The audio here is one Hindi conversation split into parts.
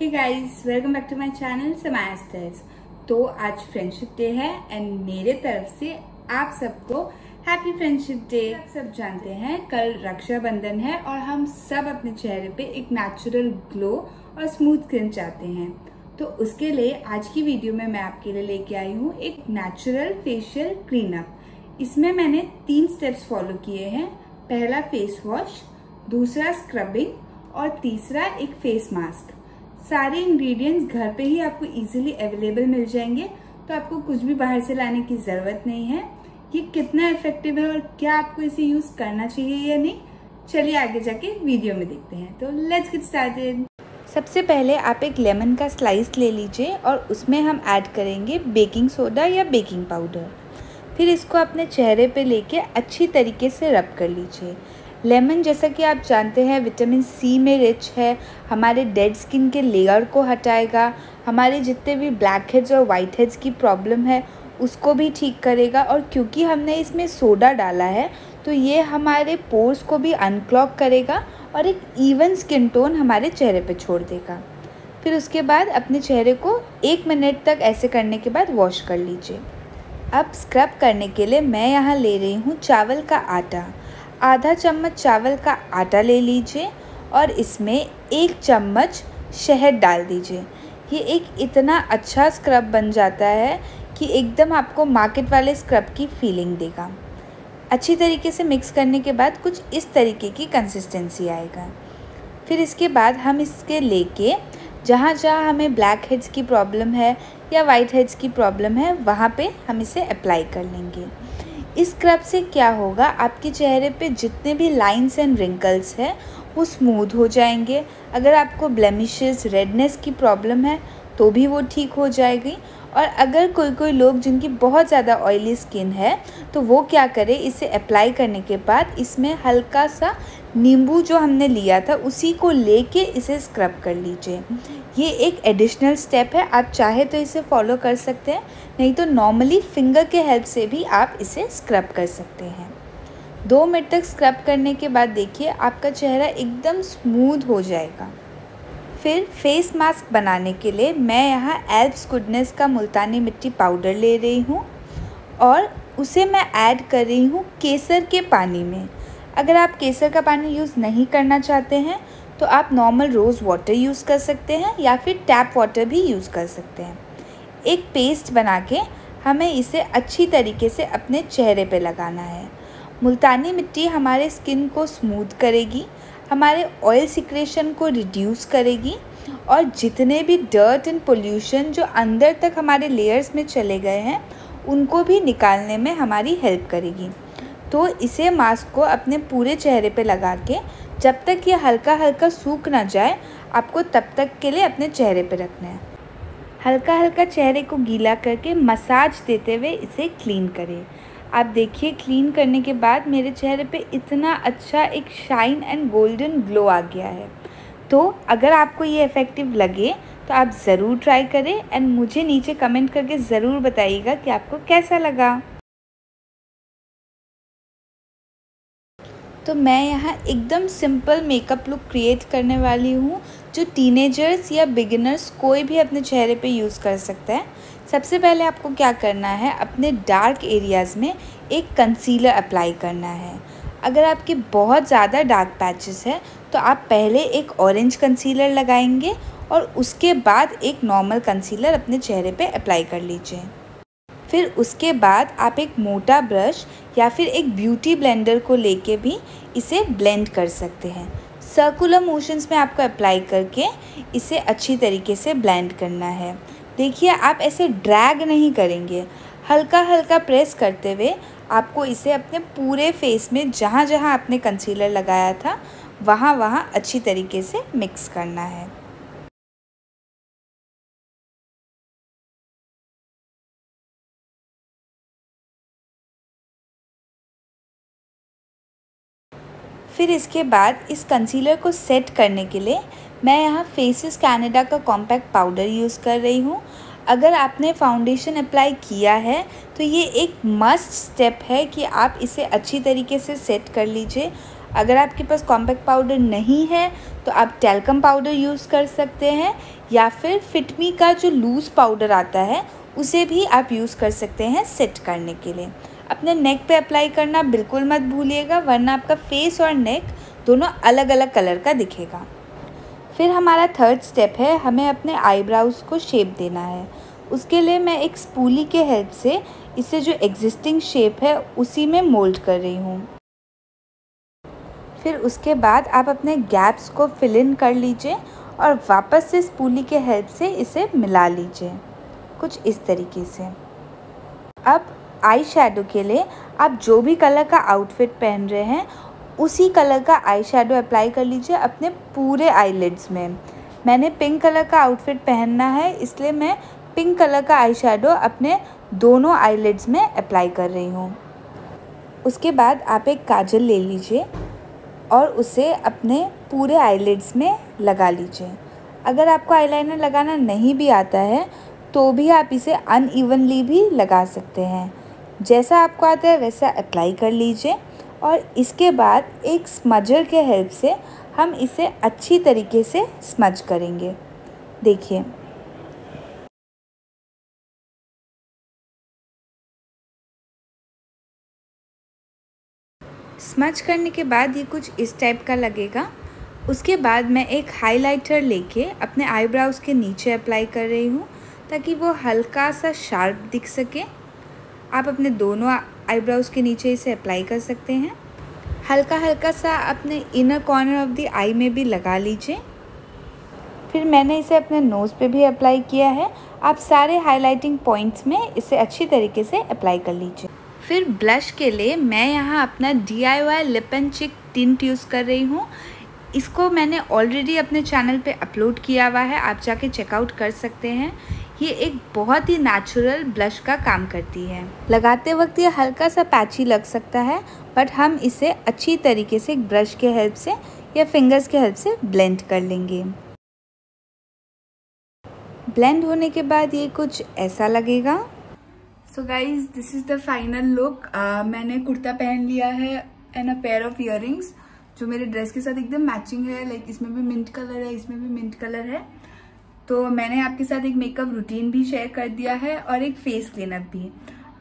Hey guys welcome back to my channel तो आज फ्रेंडशिप डे है एंड मेरे तरफ़ से आप सबको हैप्पी फ्रेंडशिप डे सब जानते हैं, कल रक्षाबंधन है, और हम सब अपने चेहरे पे एक नेचुरल ग्लो और स्मूथ स्किन चाहते हैं। तो उसके लिए आज की वीडियो में मैं आपके लिए लेके आई हूँ एक नेचुरल फेशियल क्लीनअप इसमें मैंने तीन स्टेप्स फॉलो किए हैं। पहला फेस वॉश दूसरा स्क्रबिंग और तीसरा एक फेस मास्क सारे इंग्रेडिएंट्स घर पे ही आपको इजीली अवेलेबल मिल जाएँगे। तो आपको कुछ भी बाहर से लाने की ज़रूरत नहीं है ये कितना इफ़ेक्टिव है और क्या आपको इसे यूज़ करना चाहिए या नहीं। चलिए आगे जाके वीडियो में देखते हैं। तो लेट्स गेट स्टार्टेड सबसे पहले आप एक लेमन का स्लाइस ले लीजिए और उसमें हम ऐड करेंगे बेकिंग सोडा या बेकिंग पाउडर फिर इसको अपने चेहरे पे लेके अच्छी तरीके से रब कर लीजिए। लेमन जैसा कि आप जानते हैं, विटामिन सी में रिच है। हमारे डेड स्किन के लेयर को हटाएगा। हमारे जितने भी ब्लैक हेड्स और वाइट हेड्स की प्रॉब्लम है, उसको भी ठीक करेगा। और क्योंकि हमने इसमें सोडा डाला है तो ये हमारे पोर्स को भी अनक्लॉक करेगा और एक इवन स्किन टोन हमारे चेहरे पे छोड़ देगा। फिर उसके बाद अपने चेहरे को एक मिनट तक ऐसे करने के बाद वॉश कर लीजिए। अब स्क्रब करने के लिए मैं यहाँ ले रही हूँ चावल का आटा। आधा चम्मच चावल का आटा ले लीजिए और इसमें एक चम्मच शहद डाल दीजिए। ये एक इतना अच्छा स्क्रब बन जाता है कि एकदम आपको मार्केट वाले स्क्रब की फीलिंग देगा। अच्छी तरीके से मिक्स करने के बाद कुछ इस तरीके की कंसिस्टेंसी आएगा। फिर इसके बाद हम इसके लेके, जहाँ जहाँ हमें ब्लैक हेड्स की प्रॉब्लम है या वाइट हेड्स की प्रॉब्लम है, वहाँ पे हम इसे अप्लाई कर लेंगे। इस स्क्रब से क्या होगा? आपके चेहरे पे जितने भी लाइंस एंड रिंकल्स हैं वो स्मूथ हो जाएँगे। अगर आपको ब्लेमिशेस रेडनेस की प्रॉब्लम है तो भी वो ठीक हो जाएगी। और अगर कोई कोई लोग जिनकी बहुत ज़्यादा ऑयली स्किन है तो वो क्या करें, इसे अप्लाई करने के बाद इसमें हल्का सा नींबू जो हमने लिया था, उसी को लेके इसे स्क्रब कर लीजिए। ये एक एडिशनल स्टेप है, आप चाहे तो इसे फॉलो कर सकते हैं, नहीं तो नॉर्मली फिंगर के हेल्प से भी आप इसे स्क्रब कर सकते हैं। दो मिनट तक स्क्रब करने के बाद देखिए, आपका चेहरा एकदम स्मूथ हो जाएगा। फिर फेस मास्क बनाने के लिए मैं यहाँ एल्प्स गुडनेस का मुल्तानी मिट्टी पाउडर ले रही हूँ और उसे मैं ऐड कर रही हूँ केसर के पानी में। अगर आप केसर का पानी यूज़ नहीं करना चाहते हैं तो आप नॉर्मल रोज़ वाटर यूज़ कर सकते हैं या फिर टैप वाटर भी यूज़ कर सकते हैं। एक पेस्ट बना के हमें इसे अच्छी तरीके से अपने चेहरे पे लगाना है। मुल्तानी मिट्टी हमारे स्किन को स्मूथ करेगी, हमारे ऑयल सिक्रेशन को रिड्यूस करेगी और जितने भी डर्ट एंड पोल्यूशन जो अंदर तक हमारे लेयर्स में चले गए हैं, उनको भी निकालने में हमारी हेल्प करेगी। तो इसे मास्क को अपने पूरे चेहरे पे लगा के जब तक ये हल्का हल्का सूख ना जाए, आपको तब तक के लिए अपने चेहरे पे रखना है। हल्का हल्का चेहरे को गीला करके मसाज देते हुए इसे क्लीन करें। आप देखिए क्लीन करने के बाद मेरे चेहरे पे इतना अच्छा एक शाइन एंड गोल्डन ग्लो आ गया है। तो अगर आपको ये इफ़ेक्टिव लगे तो आप ज़रूर ट्राई करें एंड मुझे नीचे कमेंट करके ज़रूर बताइएगा कि आपको कैसा लगा। तो मैं यहाँ एकदम सिंपल मेकअप लुक क्रिएट करने वाली हूँ। जो टीनेजर्स या बिगिनर्स कोई भी अपने चेहरे पे यूज़ कर सकता है, सबसे पहले आपको क्या करना है, अपने डार्क एरियाज़ में एक कंसीलर अप्लाई करना है। अगर आपके बहुत ज़्यादा डार्क पैचेस है तो आप पहले एक ऑरेंज कंसीलर लगाएँगे और उसके बाद एक नॉर्मल कंसीलर अपने चेहरे पे अप्लाई कर लीजिए। फिर उसके बाद आप एक मोटा ब्रश या फिर एक ब्यूटी ब्लेंडर को लेके भी इसे ब्लेंड कर सकते हैं। सर्कुलर मोशंस में आपको अप्लाई करके इसे अच्छी तरीके से ब्लेंड करना है। देखिए, आप ऐसे ड्रैग नहीं करेंगे। हल्का हल्का प्रेस करते हुए आपको इसे अपने पूरे फेस में जहाँ जहाँ आपने कंसीलर लगाया था वहाँ वहाँ अच्छी तरीके से मिक्स करना है। फिर इसके बाद इस कंसीलर को सेट करने के लिए मैं यहाँ फेसिस कैनेडा का कॉम्पैक्ट पाउडर यूज़ कर रही हूँ। अगर आपने फाउंडेशन अप्लाई किया है तो ये एक मस्ट स्टेप है कि आप इसे अच्छी तरीके से सेट कर लीजिए। अगर आपके पास कॉम्पैक्ट पाउडर नहीं है तो आप टेलकम पाउडर यूज़ कर सकते हैं, या फिर फिटमी का जो लूज़ पाउडर आता है, उसे भी आप यूज़ कर सकते हैं सेट करने के लिए। अपने नेक पे अप्लाई करना बिल्कुल मत भूलिएगा, वरना आपका फेस और नेक दोनों अलग अलग कलर का दिखेगा। फिर हमारा थर्ड स्टेप है, हमें अपने आईब्राउज़ को शेप देना है। उसके लिए मैं एक स्पूली के हेल्प से इसे जो एग्जिस्टिंग शेप है, उसी में मोल्ड कर रही हूँ। फिर उसके बाद आप अपने गैप्स को फिल इन कर लीजिए और वापस से स्पूली के हेल्प से इसे मिला लीजिए। कुछ इस तरीके से। अब आई शेडो के लिए। आप जो भी कलर का आउटफिट पहन रहे हैं, उसी कलर का आई शेडो अप्लाई कर लीजिए अपने पूरे आईलिड्स में। मैंने पिंक कलर का आउटफिट पहनना है, इसलिए मैं पिंक कलर का आई शेडो अपने दोनों आईलिड्स में अप्लाई कर रही हूँ। उसके बाद आप एक काजल ले लीजिए और उसे अपने पूरे आईलिड्स में लगा लीजिए। अगर आपको आईलाइनर लगाना नहीं भी आता है तो भी आप इसे अनइवनली भी लगा सकते हैं। जैसा आपको आता है वैसा अप्लाई कर लीजिए। और इसके बाद एक स्मजर के हेल्प से हम इसे अच्छी तरीके से स्मज करेंगे। देखिए। स्मच करने के बाद ये कुछ इस टाइप का लगेगा। उसके बाद मैं एक हाइलाइटर लेके अपने आईब्राउज़ के नीचे अप्लाई कर रही हूँ ताकि वो हल्का सा शार्प दिख सके। आप अपने दोनों आईब्राउज़ के नीचे इसे अप्लाई कर सकते हैं। हल्का हल्का सा अपने inner corner of the eye में भी लगा लीजिए। फिर मैंने इसे अपने नोज़ पे भी अप्लाई किया है। आप सारे हाइलाइटिंग पॉइंट्स में इसे अच्छी तरीके से अप्लाई कर लीजिए। फिर ब्लश के लिए मैं यहाँ अपना D I Y lip and cheek tint use कर रही हूँ। इसको मैंने ऑलरेडी अपने चैनल पे अपलोड किया हुआ है। आप जाके चेकआउट कर सकते हैं। ये एक बहुत ही नेचुरल ब्लश का काम करती है। लगाते वक्त ये हल्का सा पैची लग सकता है बट हम इसे अच्छी तरीके से ब्रश के हेल्प से या फिंगर्स के हेल्प से ब्लेंड कर लेंगे। ब्लेंड होने के बाद ये कुछ ऐसा लगेगा। So guys this is the final look मैंने कुर्ता पहन लिया है and a pair of ear जो मेरे ड्रेस के साथ एकदम मैचिंग है लाइक like, इसमें भी मिंट कलर है इसमें भी मिंट कलर है। तो मैंने आपके साथ एक मेकअप रूटीन भी शेयर कर दिया है और एक फेस क्लीनअप भी।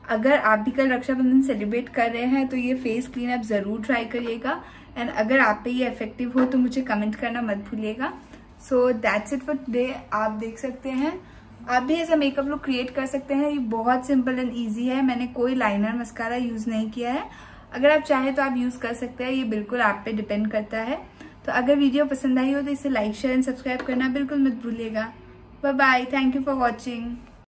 अगर आप भी कल रक्षाबंधन सेलिब्रेट कर रहे हैं तो ये फेस क्लीनअप ज़रूर ट्राई करिएगा। एंड अगर आप पे ये इफ़ेक्टिव हो तो मुझे कमेंट करना मत भूलिएगा। So that's it for today आप देख सकते हैं। आप भी ऐसा मेकअप लुक क्रिएट कर सकते हैं। ये बहुत सिंपल एंड ईजी है। मैंने कोई लाइनर मस्कारा यूज़ नहीं किया है। अगर आप चाहें तो आप यूज़ कर सकते हैं। ये बिल्कुल आप पे डिपेंड करता है। तो अगर वीडियो पसंद आई हो तो इसे लाइक शेयर एंड सब्सक्राइब करना बिल्कुल मत भूलिएगा। Bye bye. Thank you for watching.